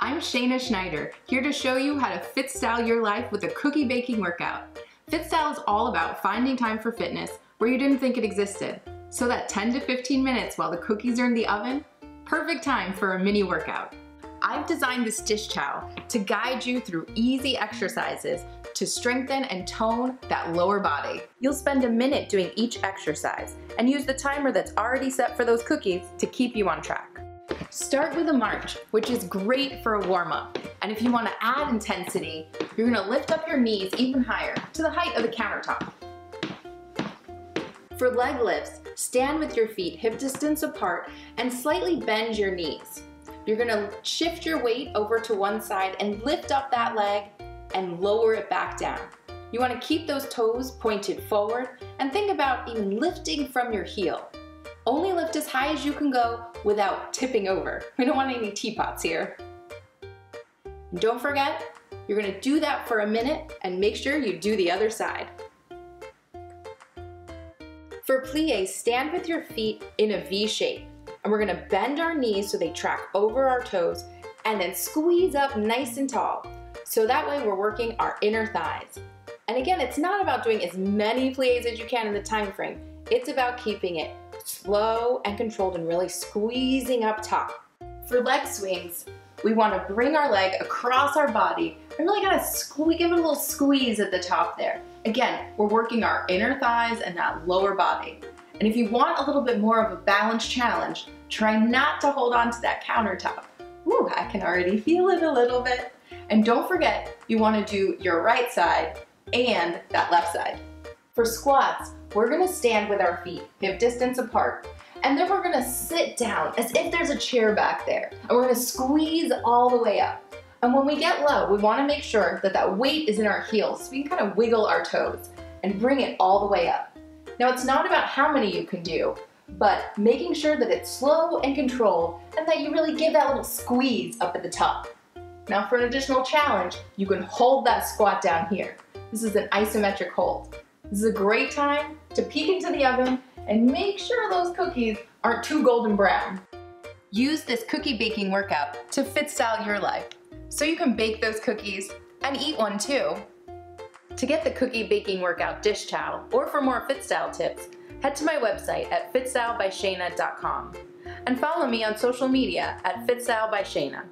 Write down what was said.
I'm Shana Schneider, here to show you how to fit style your life with a cookie baking workout. Fit style is all about finding time for fitness where you didn't think it existed. So that 10 to 15 minutes while the cookies are in the oven, perfect time for a mini workout. I've designed this dish towel to guide you through easy exercises to strengthen and tone that lower body. You'll spend a minute doing each exercise and use the timer that's already set for those cookies to keep you on track. Start with a march, which is great for a warm up. And if you wanna add intensity, you're gonna lift up your knees even higher to the height of the countertop. For leg lifts, stand with your feet hip distance apart and slightly bend your knees. You're gonna shift your weight over to one side and lift up that leg and lower it back down. You wanna keep those toes pointed forward and think about even lifting from your heel. Only lift as high as you can go without tipping over. We don't want any teapots here. And don't forget, you're gonna do that for a minute and make sure you do the other side. For plie, stand with your feet in a V shape. And we're gonna bend our knees so they track over our toes and then squeeze up nice and tall. So that way we're working our inner thighs. And again, it's not about doing as many plies as you can in the time frame. It's about keeping it slow and controlled and really squeezing up top. For leg swings, we want to bring our leg across our body and really kind of give it a little squeeze at the top there. Again, we're working our inner thighs and that lower body. And if you want a little bit more of a balance challenge, try not to hold on to that countertop. Ooh, I can already feel it a little bit. And don't forget, you want to do your right side and that left side. For squats, we're gonna stand with our feet hip distance apart. And then we're gonna sit down as if there's a chair back there. And we're gonna squeeze all the way up. And when we get low, we wanna make sure that that weight is in our heels so we can kind of wiggle our toes and bring it all the way up. Now it's not about how many you can do, but making sure that it's slow and controlled and that you really give that little squeeze up at the top. Now for an additional challenge, you can hold that squat down here. This is an isometric hold. This is a great time to peek into the oven and make sure those cookies aren't too golden brown. Use this cookie baking workout to fit style your life so you can bake those cookies and eat one too. To get the cookie baking workout dish towel or for more fit style tips, head to my website at fitstylebyshana.com and follow me on social media at fitstylebyshana.